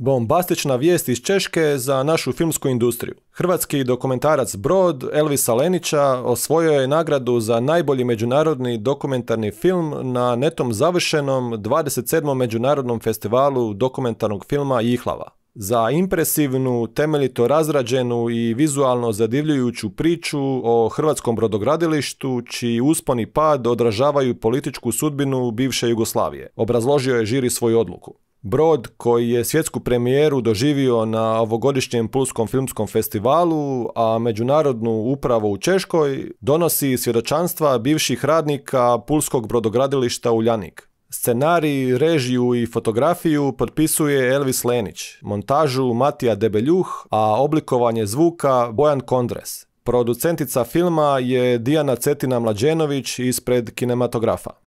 Bombastična vijest iz Češke za našu filmsku industriju. Hrvatski dokumentarac Brod Elvisa Lenića osvojio je nagradu za najbolji međunarodni dokumentarni film na netom završenom 27. međunarodnom festivalu dokumentarnog filma Ihlava. Za impresivnu, temeljito razrađenu i vizualno zadivljujuću priču o hrvatskom brodogradilištu, čiji usponi pad odražavaju političku sudbinu bivše Jugoslavije. Obrazložio je žiri svoju odluku. Brod koji je svjetsku premijeru doživio na ovogodišnjem Pulskom filmskom festivalu, a međunarodnu upravu u Češkoj, donosi svjedočanstva bivših radnika Pulskog brodogradilišta Uljanik. Scenarij, režiju i fotografiju potpisuje Elvis Lenić, montažu Matija Debeljuh, a oblikovanje zvuka Bojan Kondres. Producentica filma je Dijana Cetina Mlađenović ispred kinematografa.